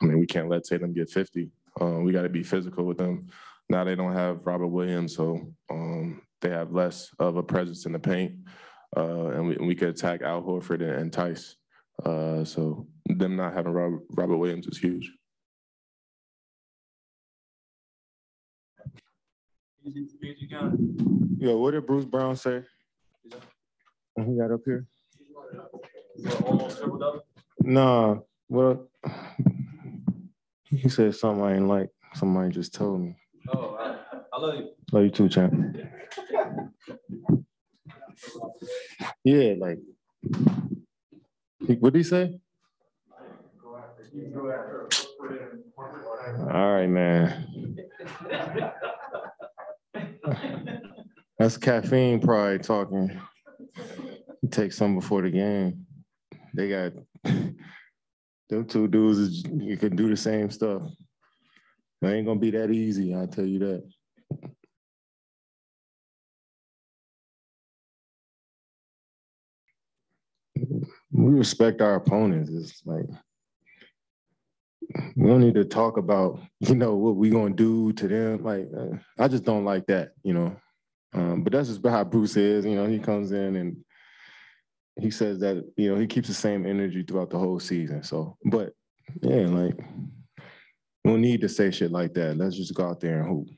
I mean, we can't let Tatum get 50. Um, we got to be physical with them. Now they don't have Robert Williams, so um, they have less of a presence in the paint, uh, and, we, and we could attack Al Horford and, and Theis. Uh, so them not having Robert, Robert Williams is huge. Yo, what did Bruce Brown say he got up here? Nah, well, he said something I ain't like. Somebody just told me. Oh, I, I love you. Love you too, champ. Yeah, like, what did he say? All right, man. That's caffeine probably talking. Take some before the game. They got them two dudes. You can do the same stuff. It ain't gonna be that easy. I tell you that. We respect our opponents. It's like we don't need to talk about you know what we gonna do to them. Like I just don't like that, you know. Um, but that's just how Bruce is. You know, he comes in and he says that you know he keeps the same energy throughout the whole season. So, but yeah, like don't need to say shit like that. Let's just go out there and hoop.